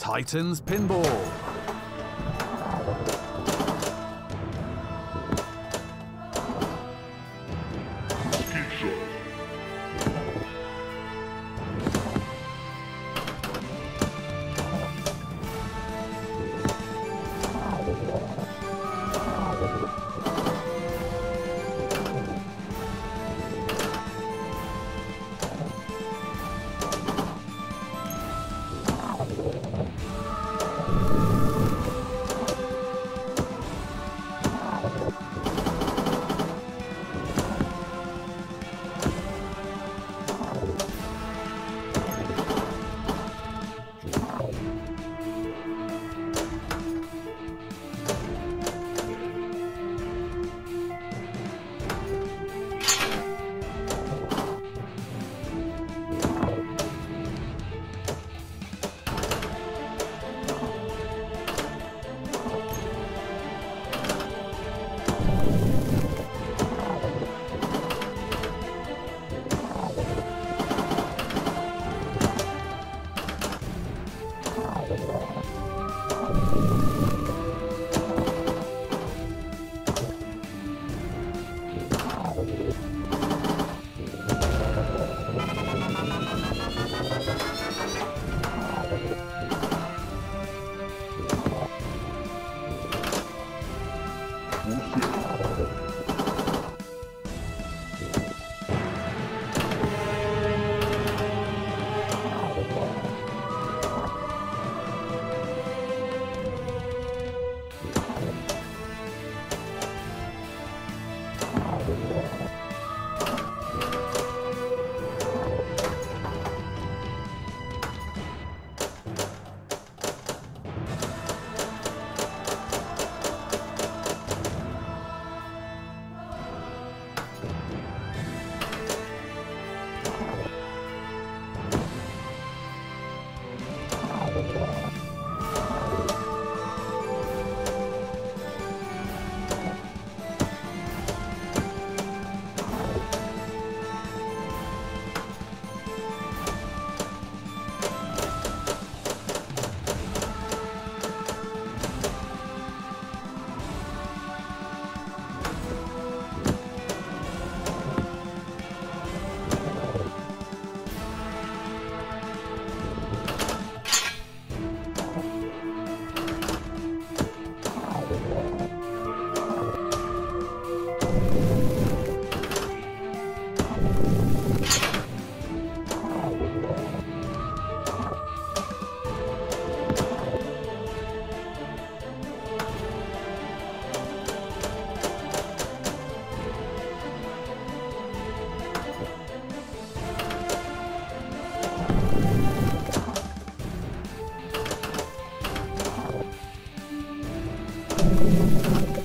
Titans Pinball. Bullshit.